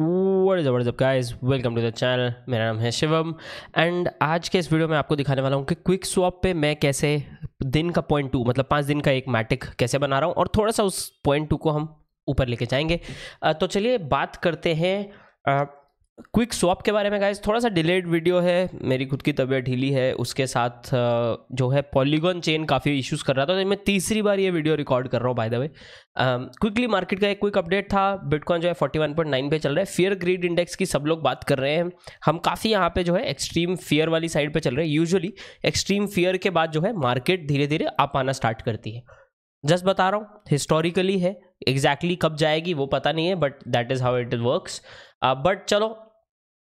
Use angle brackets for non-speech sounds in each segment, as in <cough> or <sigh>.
What is what guys welcome to the channel मेरा नाम है शिवम। एंड आज के इस वीडियो में आपको दिखाने वाला हूँ कि क्विक स्वॉप पे मैं कैसे दिन का पॉइंट टू मतलब पाँच दिन का एक मैटिक कैसे बना रहा हूँ। और थोड़ा सा उस पॉइंट टू को हम ऊपर लेके जाएँगे। तो चलिए बात करते हैं क्विक स्वैप के बारे में गाइस थोड़ा सा डिलेड वीडियो है, मेरी खुद की तबीयत ढीली है, उसके साथ जो है पॉलीगॉन चेन काफ़ी इश्यूज़ कर रहा था तो मैं तीसरी बार ये वीडियो रिकॉर्ड कर रहा हूँ by the way quickly market का एक क्विक अपडेट था बिटकॉइन जो है 41.9 पे चल रहा है फियर ग्रीड इंडेक्स की सब लोग बात कर रहे हैं। हम काफ़ी यहाँ पे जो है एक्सट्रीम फियर वाली साइड पर चल रहे हैं यूजुअली एक्सट्रीम फियर के बाद जो है मार्केट धीरे धीरे अप आना स्टार्ट करती है। जस्ट बता रहा हूँ हिस्टोरिकली है एग्जैक्टली exactly कब जाएगी वो पता नहीं है but that is how it works but चलो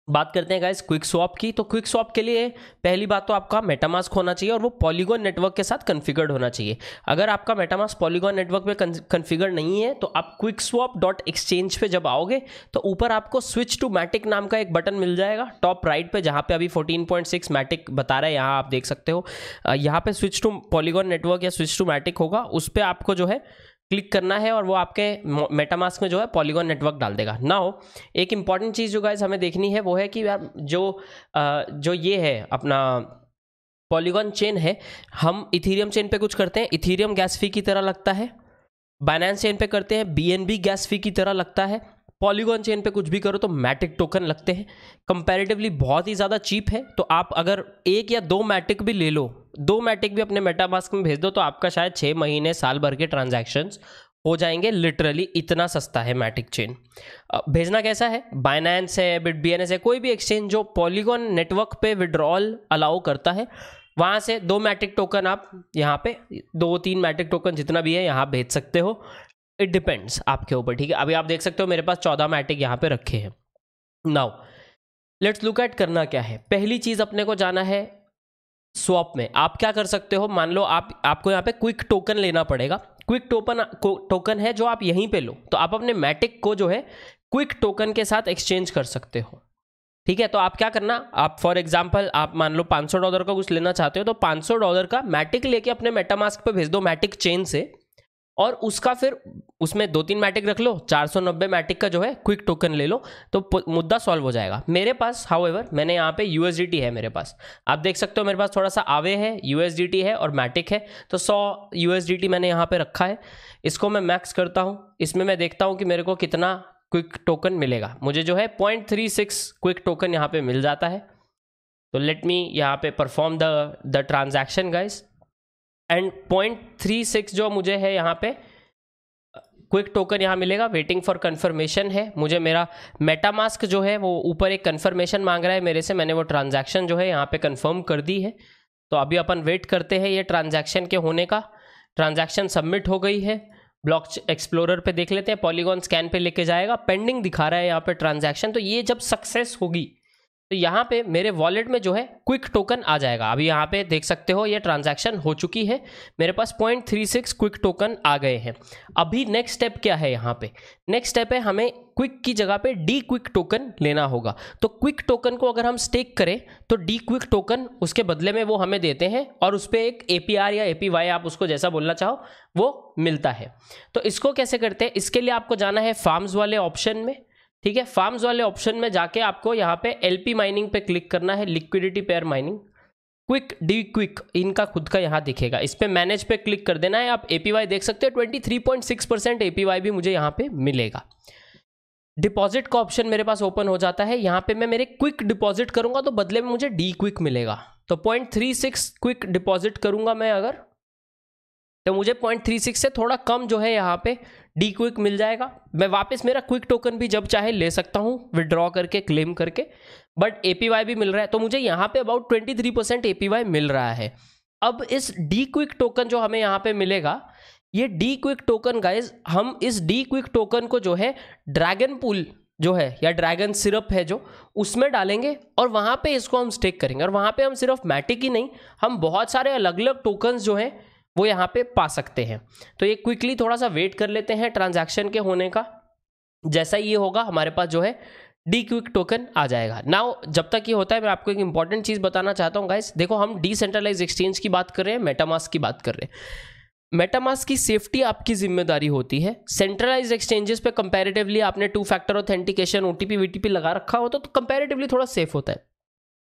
बात करते हैं गाइस क्विक स्वैप की। तो क्विक स्वैप के लिए पहली बात तो आपका मेटामास्क होना चाहिए और वो पॉलीगॉन नेटवर्क के साथ कन्फिगर्ड होना चाहिए। अगर आपका मेटामास्क पॉलीगॉन नेटवर्क पे कन्फिगर नहीं है तो आप क्विक स्वैप डॉट एक्सचेंज पे जब आओगे तो ऊपर आपको स्विच टू मैटिक नाम का एक बटन मिल जाएगा टॉप राइट पे, जहाँ पे अभी 14.6 मैटिक बता रहा है, यहाँ आप देख सकते हो। यहाँ पे स्विच टू पॉलीगॉन नेटवर्क या स्विच टू मैटिक होगा, उस पर आपको जो है क्लिक करना है और वो आपके मेटामास्क में जो है पॉलीगॉन नेटवर्क डाल देगा। ना हो एक इंपॉर्टेंट चीज़ जो गाइज़ हमें देखनी है वो है कि यार जो जो ये है अपना पॉलीगॉन चेन है, हम इथीरियम चेन पे कुछ करते हैं। इथीरियम गैस फ़ी की तरह लगता है। बाइनेंस चेन पे करते हैं। B N B gas fee की तरह लगता है। पॉलीगॉन चेन पे कुछ भी करो तो मैटिक टोकन लगते हैं। कंपैरेटिवली बहुत ही ज़्यादा चीप है। तो आप अगर एक या दो मैटिक भी ले लो, दो मैटिक भी अपने मेटामास्क में भेज दो तो आपका शायद छः महीने, साल भर के ट्रांजैक्शंस हो जाएँगे। लिटरली इतना सस्ता है मैटिक चेन भेजना कैसा है? बाइनेंस है बिट बी है, कोई भी एक्सचेंज जो पॉलीगॉन नेटवर्क पे विड्रॉल अलाउ करता है, वहाँ से दो मैट्रिक टोकन आप यहाँ पे, दो तीन मैट्रिक टोकन जितना भी है, यहाँ भेज सकते हो। इट डिपेंड्स आपके ऊपर, ठीक है? अभी आप देख सकते हो मेरे पास चौदह मैटिक यहाँ पे रखे हैं। नाउ लेट्स लुक एट करना क्या है। पहली चीज़ अपने को जाना है स्वैप में। आप क्या कर सकते हो? मान लो आप, आपको यहाँ पे क्विक टोकन लेना पड़ेगा। क्विक टोकन टोकन है जो आप यहीं पे लो। तो आप अपने मैटिक को जो है क्विक टोकन के साथ एक्सचेंज कर सकते हो। ठीक है? तो आप क्या करना, आप फॉर एग्जांपल आप मान लो 500 डॉलर का कुछ लेना चाहते हो तो 500 डॉलर का मैटिक लेके अपने मेटामास्क पे भेज दो मैटिक चेन से। और उसका फिर उसमें दो तीन मैटिक रख लो 490 मैटिक का जो है क्विक टोकन ले लो तो मुद्दा सॉल्व हो जाएगा। मेरे पास हाउ मैंने यहाँ पे यूएसडीटी है मेरे पास। आप देख सकते हो मेरे पास थोड़ा सा आवे है यूएसडीटी है और मैटिक है तो 100 यूएसडीटी मैंने यहाँ पे रखा है। इसको मैं मैक्स करता हूँ। इसमें मैं देखता हूँ कि मेरे को कितना क्विक टोकन मिलेगा। मुझे जो है point three six quick token यहाँ पे मिल जाता है। तो लेट मी यहाँ पे perform the the transaction guys and point three six जो मुझे है यहाँ पे, क्विक टोकन यहाँ मिलेगा वेटिंग फॉर कंफर्मेशन है। मुझे मेरा मेटामास्क जो है, वो ऊपर एक कंफर्मेशन मांग रहा है मेरे से, मैंने वो ट्रांजैक्शन जो है यहाँ पे कंफर्म कर दी है। तो अभी अपन वेट करते हैं ये ट्रांजैक्शन के होने का। ट्रांजैक्शन सबमिट हो गई है। ब्लॉक एक्सप्लोरर पे देख लेते हैं पॉलीगॉन स्कैन पे लेके जाएगा। पेंडिंग दिखा रहा है यहाँ पे ट्रांजैक्शन तो ये जब सक्सेस होगी तो यहाँ पे मेरे वॉलेट में जो है क्विक टोकन आ जाएगा। अभी यहाँ पे देख सकते हो ये ट्रांजैक्शन हो चुकी है। मेरे पास point three six quick token आ गए हैं। अभी नेक्स्ट स्टेप क्या है यहाँ पे? नेक्स्ट स्टेप है हमें क्विक की जगह पे डी क्विक टोकन लेना होगा। तो क्विक टोकन को अगर हम स्टेक करें तो डी क्विक टोकन उसके बदले में वो हमें देते हैं और उस पर एक एपीआर या एपीवाई आप उसको जैसा बोलना चाहो, वो मिलता है। तो इसको कैसे करते हैं? इसके लिए आपको जाना है फार्म्स वाले ऑप्शन में। ठीक है? फार्म्स वाले ऑप्शन में जाके आपको यहाँ पे एलपी माइनिंग पे क्लिक करना है liquidity pair mining quick D quick इनका खुद का यहाँ दिखेगा। इस पर मैनेज पे क्लिक कर देना है। आप एपीवाई देख सकते हो twenty three point six percent APY भी मुझे यहाँ पे मिलेगा। डिपॉजिट का ऑप्शन मेरे पास ओपन हो जाता है। यहाँ पे मैं मेरे क्विक डिपॉजिट करूँगा तो बदले में मुझे डी क्विक मिलेगा। तो point three six quick deposit करूँगा मैं अगर तो मुझे पॉइंट थ्री सिक्स से थोड़ा कम जो है यहाँ पे डी क्विक मिल जाएगा। मैं वापस मेरा क्विक टोकन भी जब चाहे ले सकता हूँ विड्रॉ करके क्लेम करके। बट एपीवाई भी मिल रहा है तो मुझे यहाँ पे about twenty three percent a मिल रहा है। अब इस डी क्विक टोकन जो हमें यहाँ पे मिलेगा, ये डी क्विक टोकन गाइज़ हम इस डी क्विक टोकन को जो है ड्रैगन पुल जो है, या ड्रैगन सिरप है जो, उसमें डालेंगे और वहाँ पे इसको हम स्टेक करेंगे। और वहाँ पे हम सिर्फ़ मैटिक ही नहीं, हम बहुत सारे अलग अलग टोकन्स जो हैं वो यहाँ पे पा सकते हैं। तो ये क्विकली थोड़ा सा वेट कर लेते हैं ट्रांजैक्शन के होने का। जैसा ये होगा, हमारे पास जो है डी क्विक टोकन आ जाएगा। नाउ जब तक ये होता है, मैं आपको एक इंपॉर्टेंट चीज़ बताना चाहता हूँ गाइस देखो, हम डिसेंट्रलाइज एक्सचेंज की बात कर रहे हैं मेटामास्क की बात कर रहे हैं। मेटामास्क की सेफ्टी आपकी ज़िम्मेदारी होती है। सेंट्रलाइज एक्सचेंजेस पे कंपैरेटिवली आपने two factor authentication OTP VTP लगा रखा हो तो कंपैरेटिवली थोड़ा सेफ़ होता है।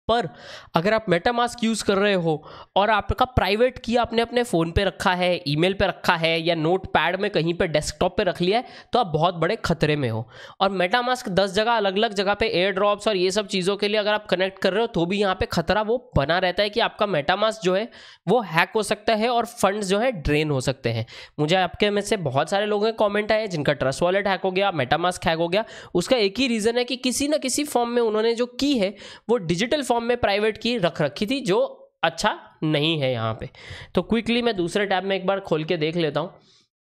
पर अगर आप मेटामास्क यूज़ कर रहे हो और आपका प्राइवेट की आपने अपने फ़ोन पे रखा है ईमेल पे रखा है या नोट पैड में कहीं पे डेस्कटॉप पे रख लिया है तो आप बहुत बड़े खतरे में हो। और मेटामास्क दस जगह अलग अलग जगह पे एयर ड्रॉप्स और ये सब चीज़ों के लिए अगर आप कनेक्ट कर रहे हो तो भी यहाँ पर खतरा वो बना रहता है कि आपका मेटामास्क जो है, वो हैक हो सकता है और फंड्स जो है ड्रेन हो सकते हैं। मुझे आपके में से बहुत सारे लोगों के कॉमेंट आए, जिनका ट्रस्ट वॉलेट हैक हो गया मेटामास्क हैक हो गया। उसका एक ही रीज़न है कि किसी ना किसी फॉर्म में उन्होंने जो की है, वो डिजिटल फॉर्म में प्राइवेट की रख रखी थी, जो अच्छा नहीं है यहाँ पे। तो क्विकली मैं दूसरे टैब में एक बार खोल के देख लेता हूँ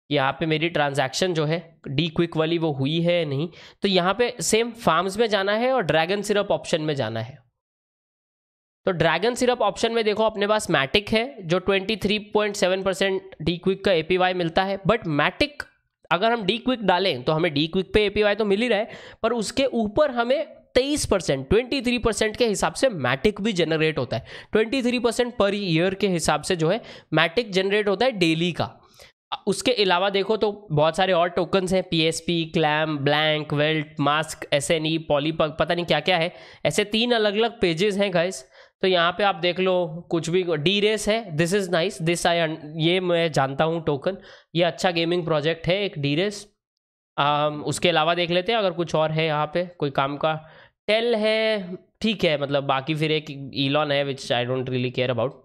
यहाँ पे मेरी ट्रांजैक्शन जो है डी क्विक वाली वो हुई है नहीं। तो यहाँ पे सेम फार्म्स में जाना है और ड्रैगन सिरप ऑप्शन में जाना है। तो ड्रैगन सिरप ऑप्शन में देखो, अपने पास मैटिक है, जो 23.7 परसेंट डी क्विक का एपीवाई मिलता है। बट मैटिक अगर हम डी क्विक डालें तो हमें डी क्विक पे एपीवाई तो मिल ही रहा है, पर उसके ऊपर हमें तेईस परसेंट ट्वेंटी थ्री परसेंट के हिसाब से मैटिक भी जनरेट होता है। Twenty three percent per year के हिसाब से जो है मैटिक जनरेट होता है डेली का। उसके अलावा देखो तो बहुत सारे और टोकन्स हैं P S P clam blank belt mask S N E पॉलीपग पता नहीं क्या क्या है। ऐसे तीन अलग अलग पेजेस हैं गाइस तो यहाँ पे आप देख लो, कुछ भी डी रेस है this is nice this I ये मैं जानता हूँ टोकन ये अच्छा गेमिंग प्रोजेक्ट है, एक डी रेस उसके अलावा देख लेते हैं, अगर कुछ और है यहाँ पे, कोई काम का टेल है, ठीक है मतलब बाकी फिर एक ईलॉन है which I don't really care about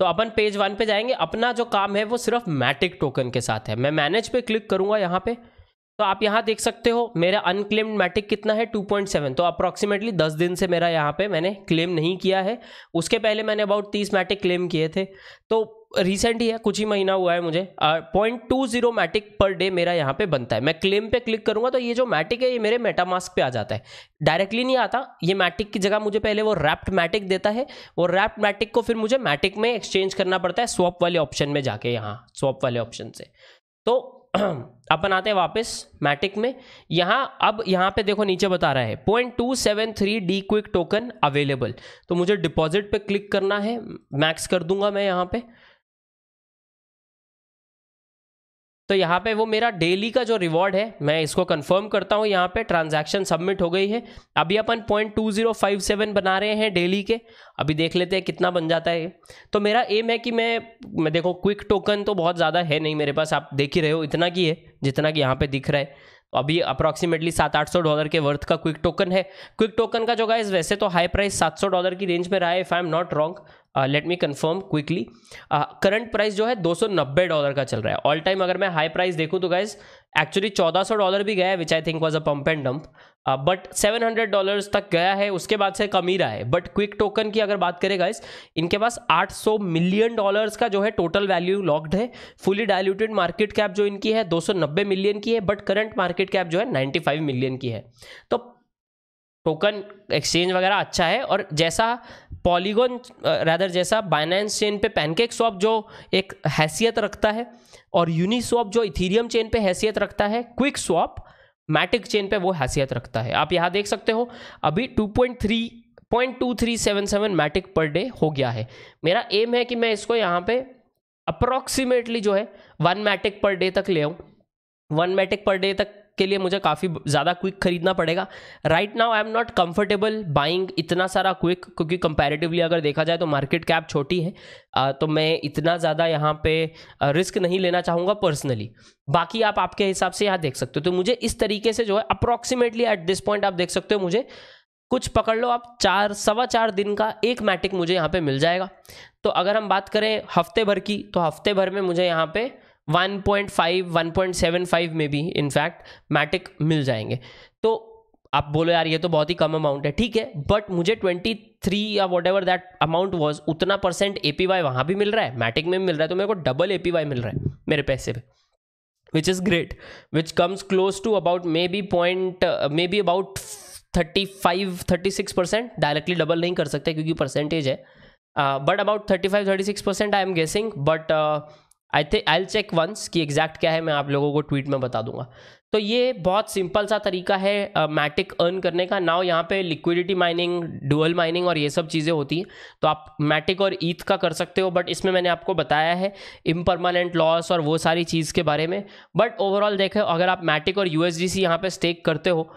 तो अपन पेज वन पे जाएँगे, अपना जो काम है वो सिर्फ़ मैटिक टोकन के साथ है। मैं मैनेज पे क्लिक करूँगा यहाँ पे। तो आप यहाँ देख सकते हो, मेरा अनक्लेम्ड मैटिक कितना है? 2.7 तो अप्रॉक्सीमेटली 10 दिन से मेरा यहाँ पे मैंने क्लेम नहीं किया है। उसके पहले मैंने अबाउट 30 मैटिक क्लेम किए थे। तो रिसेंट ही है, कुछ ही महीना हुआ है मुझे। Point two zero मैटिक per day मेरा यहाँ पे बनता है। मैं क्लेम पे क्लिक करूँगा तो ये जो मैटिक है, ये मेरे मेटामास्क पे आ जाता है। डायरेक्टली नहीं आता। ये मैटिक की जगह मुझे पहले वो रैप्ड मैटिक देता है। वो रैप्ड मैटिक को फिर मुझे मैटिक में एक्सचेंज करना पड़ता है स्वॉप वाले ऑप्शन में जाके यहाँ स्वॉप वाले ऑप्शन से। तो <clears throat> अपन आते हैं वापस मैटिक में। यहाँ, अब यहाँ पे देखो नीचे बता रहा है। Point two seven three D quick token available तो मुझे डिपॉजिट पे क्लिक करना है। मैक्स कर दूँगा मैं यहाँ पे। तो यहाँ पे वो मेरा डेली का जो रिवॉर्ड है, मैं इसको कंफर्म करता हूँ, यहाँ पे ट्रांजैक्शन सबमिट हो गई है। अभी अपन point two zero five seven बना रहे हैं डेली के। अभी देख लेते हैं कितना बन जाता है। तो मेरा एम है कि मैं मैं देखो क्विक टोकन तो बहुत ज़्यादा है नहीं मेरे पास, आप देख ही रहे हो, इतना की है, जितना कि यहाँ पर दिख रहा है। अभी अप्रॉक्सीमेटली सात आठ सौ डॉलर के वर्थ का क्विक टोकन है। क्विक टोकन का जो गाइज़ वैसे तो हाई प्राइस सात सौ डॉलर की रेंज में रहा है if I am not wrong let me confirm quickly current price जो है दो सौ नब्बे डॉलर का चल रहा है। ऑल टाइम अगर मैं हाई प्राइस देखूँ तो गाइज़ एक्चुअली चौदह सौ डॉलर भी गया है which I think was a pump and dump but seven hundred dollars तक गया है, उसके बाद से कम ही रहा है. बट क्विक टोकन की अगर बात करें गाइस इनके पास आठ सौ मिलियन डॉलर्स का जो है टोटल वैल्यू लॉक्ड है. फुली डायल्यूटेड मार्केट कैप जो इनकी है, दो सौ नब्बे मिलियन की है बट करंट मार्केट कैप जो है नाइन्टी फाइव मिलियन की है. तो टोकन एक्सचेंज वगैरह अच्छा है और जैसा पॉलीगॉन रैदर जैसा बाइनेंस चेन पे पैनकेक स्वॉप जो एक हैसियत रखता है और यूनी स्वॉप जो इथीरियम चेन पे हैसियत रखता है क्विक स्वॉप मैटिक चेन पे वो हैसियत रखता है। आप यहाँ देख सकते हो, अभी 2.3 point two three seven seven Matic per day हो गया है। मेरा एम है कि मैं इसको यहाँ पे अप्रॉक्सीमेटली जो है वन मैटिक पर डे तक ले आऊँ। वन मैटिक पर डे तक के लिए मुझे काफ़ी ज़्यादा क्विक खरीदना पड़ेगा। Right now I am not comfortable buying इतना सारा क्विक क्योंकि कंपैरेटिवली अगर देखा जाए तो मार्केट कैप छोटी है। तो मैं इतना ज़्यादा यहाँ पे रिस्क नहीं लेना चाहूँगा पर्सनली बाकी आप आपके हिसाब से यहाँ देख सकते हो। तो मुझे इस तरीके से जो है अप्रॉक्सीमेटली एट दिस पॉइंट आप देख सकते हो मुझे। कुछ पकड़ लो आप, चार, सवा चार दिन का एक मैटिक मुझे यहाँ पे मिल जाएगा। तो अगर हम बात करें हफ़्ते भर की तो हफ़्ते भर में मुझे यहाँ पे 1.5 1.75 में भी इनफैक्ट मैटिक मिल जाएँगे। तो आप बोलो यार, ये तो बहुत ही कम अमाउंट है, ठीक है बट मुझे 23 या whatever that amount was उतना परसेंट ए पी वाई वहाँ भी मिल रहा है मैटिक में मिल रहा है तो मेरे को डबल ए पी वाई मिल रहा है, मेरे पैसे पे which is great which comes close to about maybe point maybe about thirty five thirty six percent directly double नहीं कर सकते, क्योंकि परसेंटेज है। But about thirty five thirty six percent I am guessing but I think I check once कि exact क्या है मैं आप लोगों को ट्वीट में बता दूँगा। तो ये बहुत सिंपल सा तरीका है मैटिक uh, अर्न करने का। नाउ यहाँ पे लिक्विडिटी माइनिंग डुअल माइनिंग और ये सब चीज़ें होती हैं। तो आप मैटिक और ईथ का कर सकते हो बट इसमें मैंने आपको बताया है इम्परमानेंट लॉस और वो सारी चीज़ के बारे में। बट ओवरऑल देखें अगर आप मैटिक और यू एस डी सी यहाँ पर स्टेक करते हो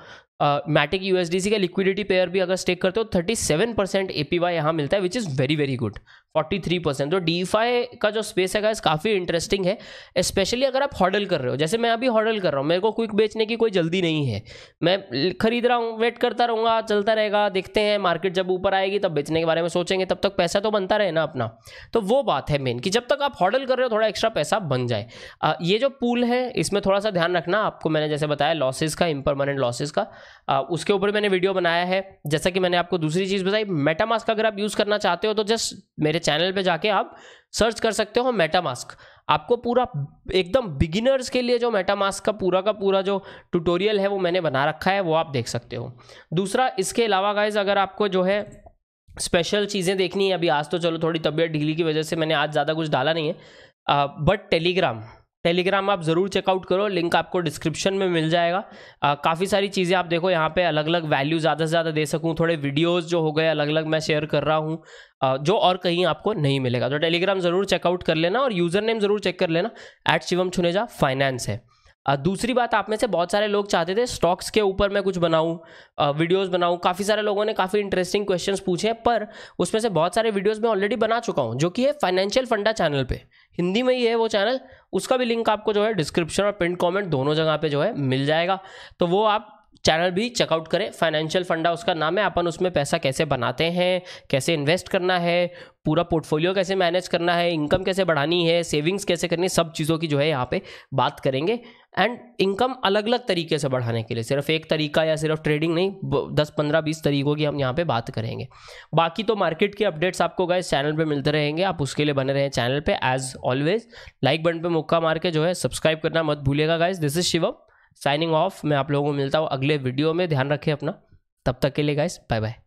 Matic U S D C का लिक्विडिटी पेयर भी अगर स्टेक करते हो thirty seven percent A P Y यहाँ मिलता है which is very very good forty three percent तो डी फाई का जो स्पेस है गाइस काफ़ी इंटरेस्टिंग है स्पेशली अगर आप हॉडल कर रहे हो। जैसे मैं अभी हॉडल कर रहा हूँ मेरे को क्विक बेचने की कोई जल्दी नहीं है। मैं खरीद रहा हूँ वेट करता रहूँगा चलता रहेगा देखते हैं मार्केट जब ऊपर आएगी तब बेचने के बारे में सोचेंगे तब तक पैसा तो बनता रहे ना अपना। तो वो बात है मेन कि जब तक आप हॉडल कर रहे हो थोड़ा एक्स्ट्रा पैसा बन जाए। आ, ये जो पूल है इसमें थोड़ा सा ध्यान रखना आपको मैंने जैसे बताया लॉसेज का इम्परमानेंट लॉसेज का। उसके ऊपर मैंने वीडियो बनाया है। जैसा कि मैंने आपको दूसरी चीज़ बताई मेटामास्क अगर आप यूज़ करना चाहते हो तो जस्ट मेरे चैनल पे जाके आप आप सर्च कर सकते हो मेटामास्क आपको पूरा एकदम बिगिनर्स के लिए जो मेटामास्क का पूरा का पूरा जो ट्यूटोरियल है, वो मैंने बना रखा है, वो आप देख सकते हो। दूसरा, इसके अलावा गाइज़ अगर आपको जो है स्पेशल चीज़ें देखनी है, अभी आज तो चलो थोड़ी तबीयत ढीली की वजह से मैंने आज ज़्यादा कुछ डाला नहीं है बट टेलीग्राम टेलीग्राम आप ज़रूर चेकआउट करो लिंक आपको डिस्क्रिप्शन में मिल जाएगा। काफ़ी सारी चीज़ें आप देखो, यहाँ पे अलग अलग वैल्यू ज़्यादा से ज़्यादा दे सकूँ, थोड़े वीडियोस जो हो गए अलग अलग मैं शेयर कर रहा हूँ जो और कहीं आपको नहीं मिलेगा। तो टेलीग्राम ज़रूर चेकआउट कर लेना और यूज़र नेम ज़रूर चेक कर लेना एट शिवम छुनेजा फाइनेंस है। दूसरी बात, आप में से बहुत सारे लोग चाहते थे स्टॉक्स के ऊपर मैं कुछ बनाऊँ वीडियोस बनाऊँ। काफ़ी सारे लोगों ने काफ़ी इंटरेस्टिंग क्वेश्चंस पूछे हैं, पर उसमें से बहुत सारे वीडियोस मैं ऑलरेडी बना चुका हूँ, जो कि है फाइनेंशियल फंडा चैनल पे। हिंदी में ही है वो चैनल उसका भी लिंक आपको जो है डिस्क्रिप्शन और प्रिंट कॉमेंट दोनों जगह पर जो है मिल जाएगा। तो वो आप चैनल भी चेकआउट करें। फाइनेंशियल फंडा उसका नाम है। अपन उसमें पैसा कैसे बनाते हैं, कैसे इन्वेस्ट करना है, पूरा पोर्टफोलियो कैसे मैनेज करना है, इनकम कैसे बढ़ानी है, सेविंग्स कैसे करनी है, सब चीज़ों की जो है यहाँ पे बात करेंगे। एंड इनकम अलग अलग तरीके से बढ़ाने के लिए, सिर्फ़ एक तरीका या सिर्फ़ ट्रेडिंग नहीं दस पंद्रह बीस तरीकों की हम यहाँ पे बात करेंगे। बाकी तो मार्केट के अपडेट्स आपको गए चैनल पे मिलते रहेंगे। आप उसके लिए बने रहें चैनल पे एज ऑलवेज लाइक बटन पे मुक्का मार के जो है सब्सक्राइब करना मत भूलिएगा guys this is Shivam signing off मैं आप लोगों को मिलता हूँ अगले वीडियो में। ध्यान रखें अपना। तब तक के लिए गाइस बाय बाय